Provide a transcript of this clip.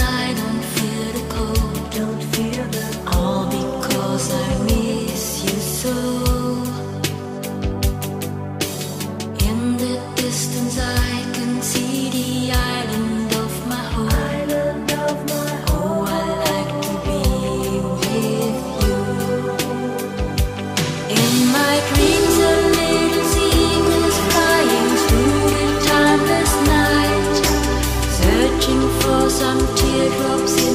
I don't feel the cold. Don't fear the cold. I'll be some teardrops